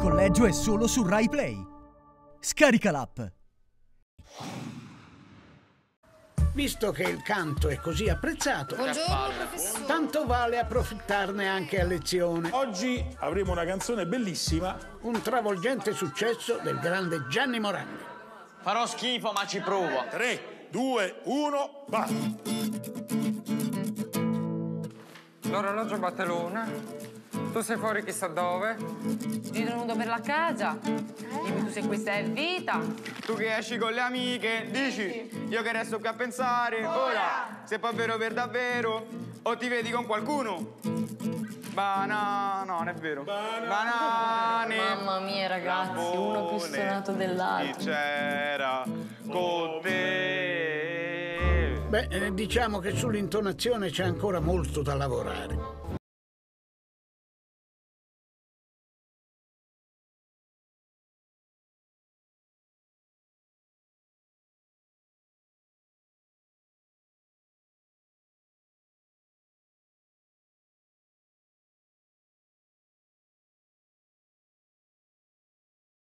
collegio è solo su Rai Play. Scarica l'app. Visto che il canto è così apprezzato, tanto vale approfittarne anche a lezione. Oggi avremo una canzone bellissima. Un travolgente successo del grande Gianni Morandi. Farò schifo, ma ci provo. 3, 2, 1, va! L'orologio batte l'una. Tu sei fuori chissà dove. Giro nudo per la casa. Dimmi tu se questa è vita. Tu che esci con le amiche, dici, io che resto qui a pensare. Ora, se poi è vero per davvero, o ti vedi con qualcuno. Banana, no, non è vero. Banane. Mamma mia ragazzi, uno più stonato dell'altro. Chi c'era con te? Beh, eh, diciamo che sull'intonazione c'è ancora molto da lavorare.